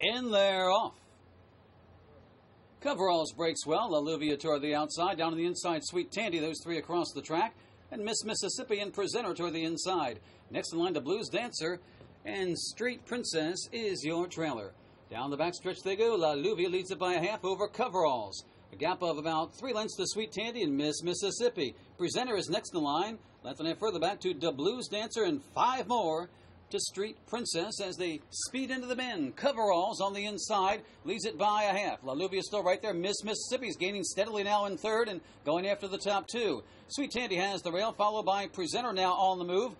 And they're off. Coveralls breaks well. Olivia toward the outside. Down on the inside, Sweet Tandy. Those three across the track. And Miss Mississippi and Presenter toward the inside. Next in line, the Blues Dancer. And Street Princess is your trailer. Down the backstretch they go. La Luvia leads it by a half over Coveralls. A gap of about three lengths to Sweet Tandy and Miss Mississippi. Presenter is next in line. Left and a further back to the Blues Dancer and five more Street Princess as they speed into the bend. Coveralls on the inside leads it by a half. La Luvia still right there. Miss Mississippi's gaining steadily now in third and going after the top two. Sweet Tandy has the rail, followed by Presenter now on the move.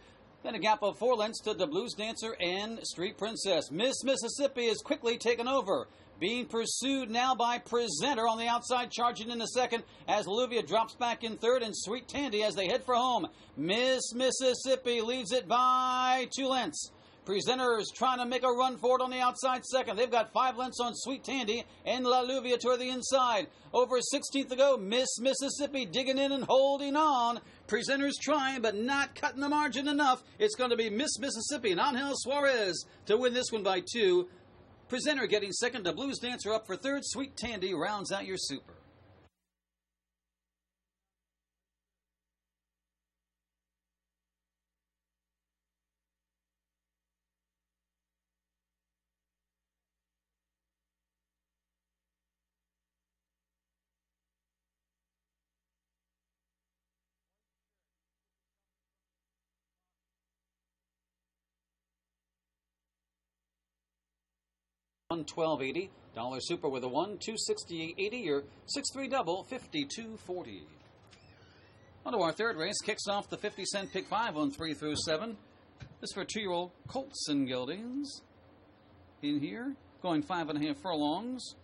Then a gap of four lengths to the Blues Dancer and Street Princess. Miss Mississippi is quickly taken over. Being pursued now by Presenter on the outside, charging in the second as Olivia drops back in third and Sweet Tandy as they head for home. Miss Mississippi leads it by two lengths. Presenters trying to make a run for it on the outside second. They've got five lengths on Sweet Tandy and La Luvia toward the inside. Over 16th to go. Miss Mississippi digging in and holding on. Presenters trying, but not cutting the margin enough. It's going to be Miss Mississippi and Angel Suarez to win this one by two. Presenter getting second. The Blues Dancer up for third. Sweet Tandy rounds out your super. One twelve eighty dollar super with a one two sixty eight eighty or six three double fifty two forty. On to our third race kicks off the fifty cent pick five on three through seven. This for two year old Colts and Geldings. In here, going five and a half furlongs.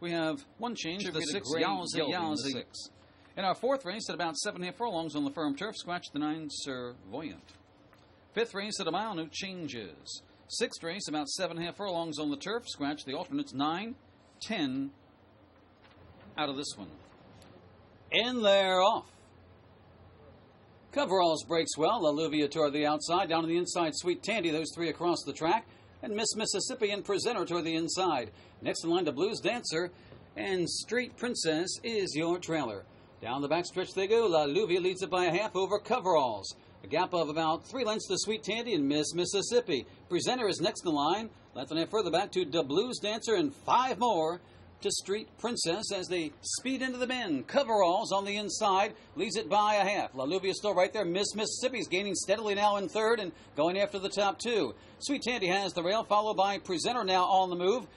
We have one change Should the six gray Yowzy gelding, the Yowzy. six. In our fourth race at about seven and a half furlongs on the firm turf, scratch the nine Sir Voyant. Fifth race at a mile, no changes. Sixth race, about seven and a half furlongs on the turf, scratch the alternates nine, ten out of this one. And they're off. Coveralls breaks well. Olivia toward the outside. Down to the inside, Sweet Tandy. Those three across the track. And Miss Mississippi and Presenter toward the inside. Next in line, the Blues Dancer. And Street Princess is your trailer. Down the backstretch they go. La Luvia leads it by a half over Coveralls. A gap of about three lengths to Sweet Tandy and Miss Mississippi. Presenter is next in line. Left and further back to the Blues Dancer and five more to Street Princess as they speed into the bend. Coveralls on the inside leads it by a half. La Luvia is still right there. Miss Mississippi's gaining steadily now in third and going after the top two. Sweet Tandy has the rail, followed by Presenter now on the move.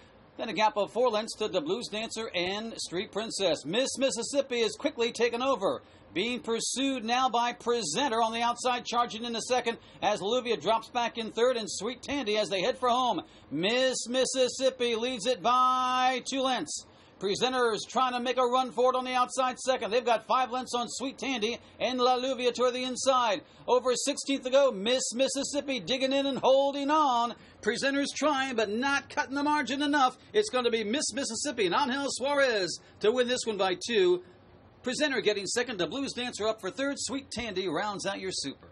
Then a gap of four lengths to the Blues Dancer and Street Princess. Miss Mississippi is quickly taken over. Being pursued now by Presenter on the outside, charging in the second as Olivia drops back in third and Sweet Tandy as they head for home. Miss Mississippi leads it by two lengths. Presenters trying to make a run for it on the outside second. They've got five lengths on Sweet Tandy and La Luvia toward the inside. Over 16th to go. Miss Mississippi digging in and holding on. Presenters trying, but not cutting the margin enough. It's going to be Miss Mississippi and Angel Suarez to win this one by two. Presenter getting second. The Blues Dancer up for third. Sweet Tandy rounds out your super.